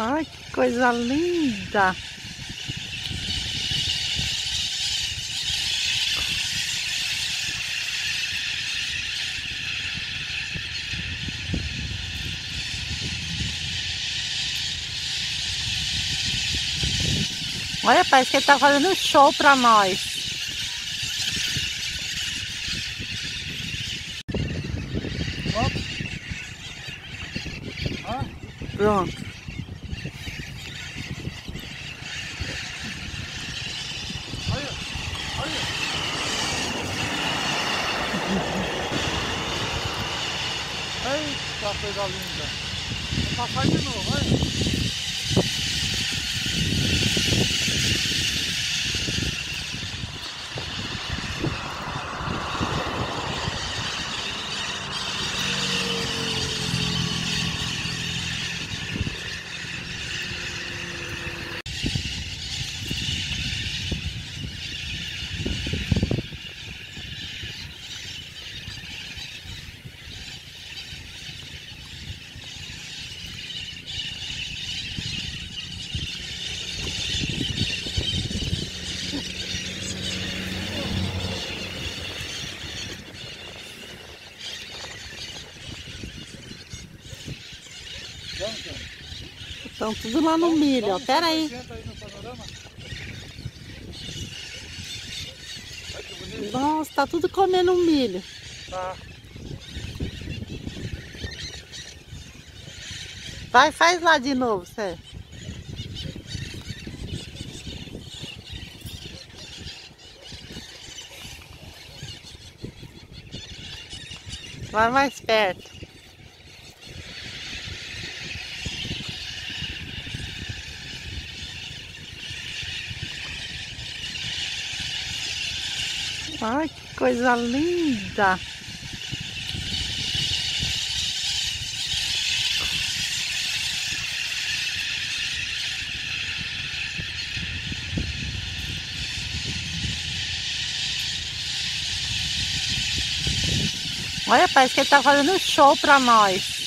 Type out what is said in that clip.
Ai, que coisa linda! Olha, parece que ele tá fazendo show pra nós. Pronto. Eita, coisa linda. Vou passar de novo, olha. Vamos, Tiago. Estão tudo lá no milho, ó. Pera aí. Olha. Nossa, tá tudo comendo milho. Tá. Vai, faz lá de novo, Sé. Vai mais perto. Ai, que coisa linda! Olha, parece que ele tá fazendo show pra nós.